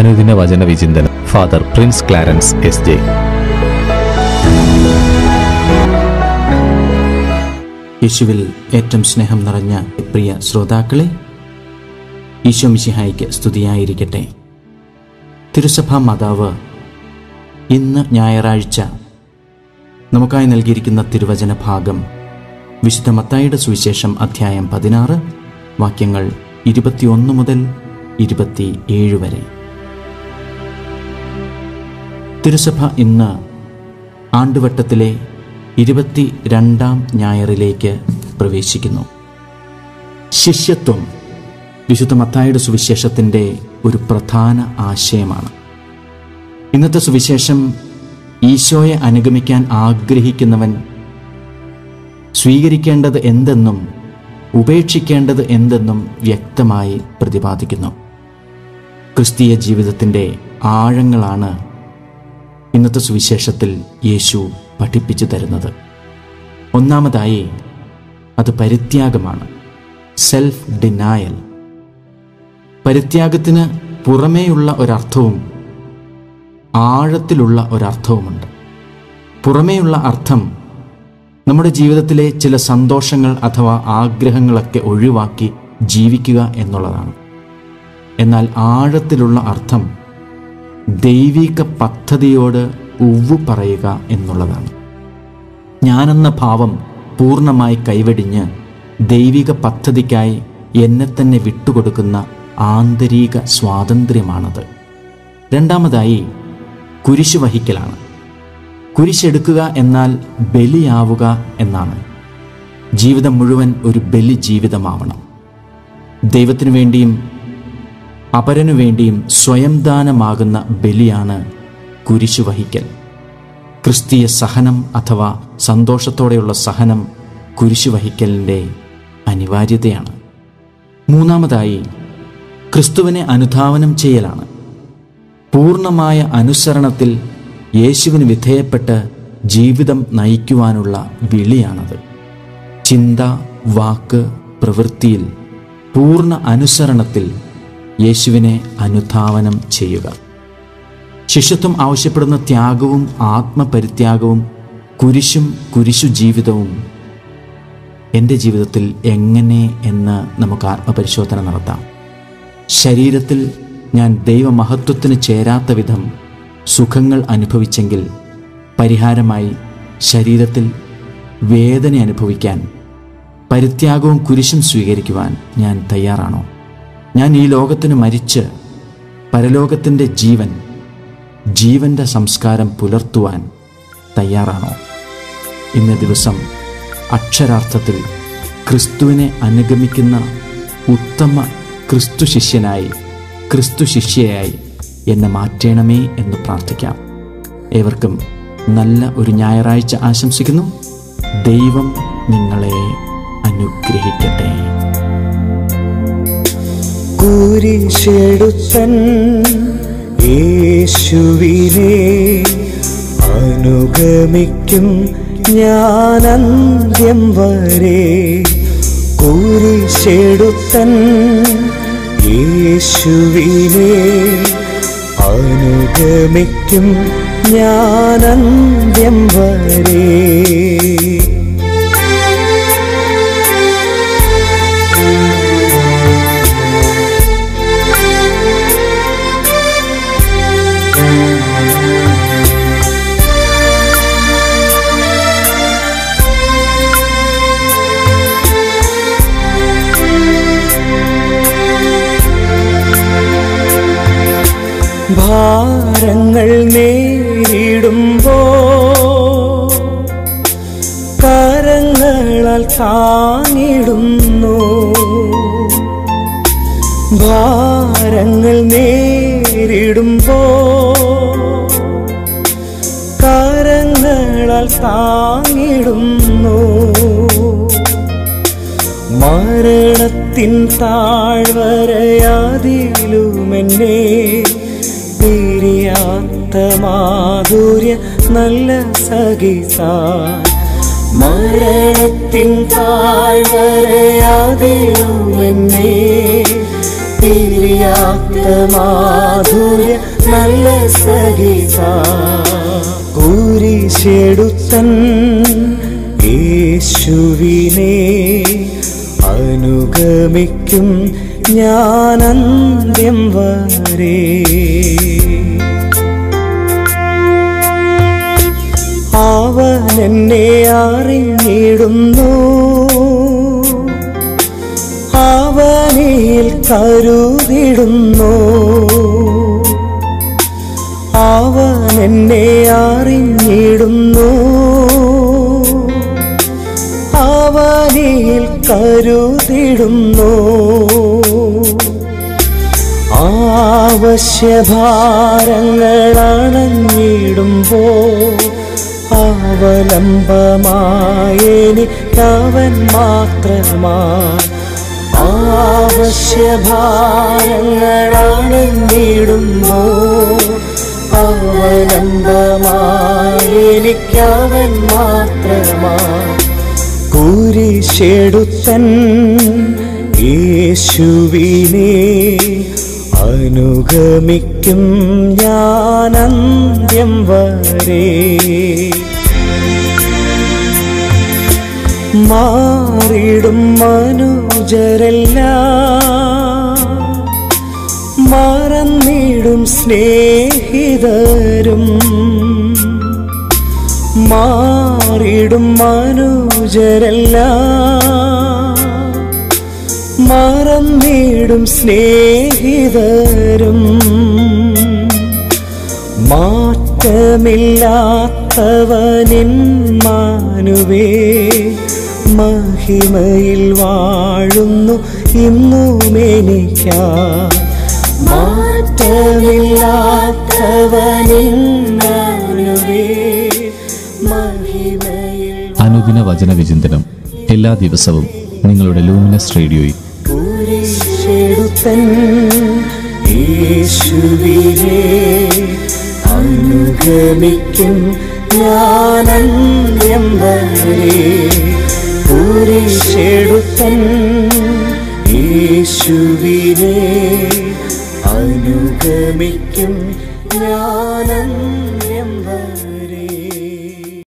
അനുദിന വചന വിചിന്തനം. Father Prince Clarence S J യേശുവിൽ ഏറ്റവും സ്നേഹം നിറഞ്ഞ പ്രിയ ശ്രോതാക്കളെ ഈശോ മിശിഹായിക്ക് സ്തുതിയായിരിക്കട്ടെ. തിരുസഭാ മാതാവ് ഇന്ന് ഞായറാഴ്ച നമുക്കായി നൽകിയിരിക്കുന്ന തിരുവചന ഭാഗം വിശുദ്ധ മത്തായിയുടെ സുവിശേഷം അധ്യായം പതിനാറ് വാക്യങ്ങൾ ഇരുപത്തിയൊന്ന് മുതൽ ഇരുപത്തി ഏഴ് വരെ. തിരുസഭ ഇന്ന് ആണ്ടുവട്ടത്തിലെ ഇരുപത്തി രണ്ടാം ഞായറിലേക്ക് പ്രവേശിക്കുന്നു. ശിഷ്യത്വം വിശുദ്ധ മത്തായുടെ സുവിശേഷത്തിന്റെ ഒരു പ്രധാന ആശയമാണ്. ഇന്നത്തെ സുവിശേഷം ഈശോയെ അനുഗമിക്കാൻ ആഗ്രഹിക്കുന്നവൻ സ്വീകരിക്കേണ്ടത് എന്തെന്നും ഉപേക്ഷിക്കേണ്ടത് എന്തെന്നും വ്യക്തമായി പ്രതിപാദിക്കുന്നു. ക്രിസ്തീയ ജീവിതത്തിന്റെ ആഴങ്ങളാണ് ഇന്നത്തെ സുവിശേഷത്തിൽ യേശു പഠിപ്പിച്ചു തരുന്നത്. ഒന്നാമതായി അത് പരിത്യാഗമാണ്. സെൽഫ് ഡിനായൽ പരിത്യാഗത്തിന് പുറമേയുള്ള ഒരർത്ഥവും ആഴത്തിലുള്ള ഒരർത്ഥവുമുണ്ട്. പുറമേയുള്ള അർത്ഥം നമ്മുടെ ജീവിതത്തിലെ ചില സന്തോഷങ്ങൾ അഥവാ ആഗ്രഹങ്ങളൊക്കെ ഒഴിവാക്കി ജീവിക്കുക എന്നുള്ളതാണ്. എന്നാൽ ആഴത്തിലുള്ള അർത്ഥം ദൈവിക പദ്ധതിയോട് ഉവ്വ് പറയുക എന്നുള്ളതാണ്. ഞാനെന്ന ഭാവം പൂർണമായി കൈവെടിഞ്ഞ് ദൈവിക പദ്ധതിക്കായി എന്നെ തന്നെ വിട്ടുകൊടുക്കുന്ന ആന്തരിക സ്വാതന്ത്ര്യമാണത്. രണ്ടാമതായി കുരിശ് വഹിക്കലാണ്. കുരിശെടുക്കുക എന്നാൽ ബലിയാവുക എന്നാണ്. ജീവിതം മുഴുവൻ ഒരു ബലി ജീവിതമാവണം ദൈവത്തിനു വേണ്ടിയും അപരനു വേണ്ടിയും സ്വയം ദാനമാകുന്ന ബലിയാണ് കുരിശു വഹിക്കൽ ക്രിസ്തീയ സഹനം അഥവാ സന്തോഷത്തോടെയുള്ള സഹനം കുരിശു വഹിക്കലിന്റെ അനിവാര്യതയാണ്. മൂന്നാമതായി ക്രിസ്തുവിനെ അനുധാവനം ചെയ്യലാണ്. പൂർണമായ അനുസരണത്തിൽ യേശുവിന് വിധേയപ്പെട്ട് ജീവിതം നയിക്കുവാനുള്ള വിളിയാണത്. ചിന്ത വാക്ക് പ്രവൃത്തിയിൽ പൂർണ അനുസരണത്തിൽ യേശുവിനെ അനുധാവനം ചെയ്യുക. ശിഷ്യത്വം ആവശ്യപ്പെടുന്ന ത്യാഗവും ആത്മപരിത്യാഗവും കുരിശും കുരിശു ജീവിതവും എന്റെ ജീവിതത്തിൽ എങ്ങനെ എന്ന് നമുക്ക് ആത്മപരിശോധന നടത്താം. ശരീരത്തിൽ ഞാൻ ദൈവമഹത്വത്തിന് ചേരാത്ത വിധം സുഖങ്ങൾ അനുഭവിച്ചെങ്കിൽ പരിഹാരമായി ശരീരത്തിൽ വേദന അനുഭവിക്കാൻ പരിത്യാഗവും കുരിശും സ്വീകരിക്കുവാൻ ഞാൻ തയ്യാറാണോ? ഞാൻ ഈ ലോകത്തിന് മരിച്ച് പരലോകത്തിന്റെ ജീവൻ ജീവന്റെ സംസ്കാരം പുലർത്തുവാൻ തയ്യാറാണോ? ഇന്ന ദിവസം അക്ഷരാർത്ഥത്തിൽ ക്രിസ്തുവിനെ അനുഗമിക്കുന്ന ഉത്തമ ക്രിസ്തു ശിഷ്യനായി ക്രിസ്തു ശിഷ്യയായി എന്നെ മാറ്റണമേ എന്ന് പ്രാർത്ഥിക്കാം. ഏവർക്കും നല്ല ഒരു ഞായറാഴ്ച ആശംസിക്കുന്നു. ദൈവം നിങ്ങളെ അനുഗ്രഹിക്കട്ടെ. കുരിശെടുത്തൻ യേശുവിനെ അനുഗമിക്കും ഞാനന്ത്യം വരെ. കുരിശെടുത്തൻ യേശുവിനെ അനുഗമിക്കും ഞാനന്ത്യം വരേ. ഭാരങ്ങൾ നേരിടുമ്പോ കരങ്ങളാൽ താങ്ങിടുന്നു. ഭാരങ്ങൾ നേരിടുമ്പോ കരങ്ങളാൽ താങ്ങിടുന്നു. മരണത്തിൻ താഴ്വരയാതിലുമെന്നെ പിരിയാത്ത മാധുര്യ നല്ല സഹിസ മരണത്തിൻ താഴ്വരയാതിലുമെന്നെ തിരിയാത്ത മാധുര്യ നല്ല സഹിസ കുരിശെടുത്തൻ യേശുവിനെ അനുഗമിക്കും ഞാൻ അന്ത്യം വരെ. അവൻ എന്നെ അറിഞ്ഞിടുന്നു. അവനിൽ കരുതിടുന്നു. അവൻ എന്നെ അറിഞ്ഞിടുന്നു. അവനിൽ കരുതിടുന്നു. ആവശ്യഭാരങ്ങൾ അണഞ്ഞിടുമ്പോ അവലംബമായെനിക്കവൻ മാത്രമാ ആവശ്യഭാരങ്ങളാണ് അണഞ്ഞിടുമ്പോ അവലംബമായെനിക്കവൻ മാത്രമാ കുരിശെടുത്തൻ യേശുവിനെ അനുഗമിക്കും വരേ വരെ. മാറിടും മനുജരെല്ലാം. മറന്നിടും സ്നേഹിതരും. മാറിടും മനുജരെല്ലാം. മറന്നിടും സ്നേഹിതരും. മാറ്റമില്ലാത്തവനിൻ മാനുവേ മഹിമയിൽ വാഴുന്നു ഇന്നും എനിക്കാ മഹിമയിൽ അനുദിന വചന വിചിന്തനം എല്ലാ ദിവസവും നിങ്ങളുടെ ലൂമിനസ് റേഡിയോയിൽ. യേശുവിനെ അനുഗമിക്കും ഞാനന്ത്യം വരെ കുരിശെടുത്തൻ യേശുവിനെ അനുഗമിക്കും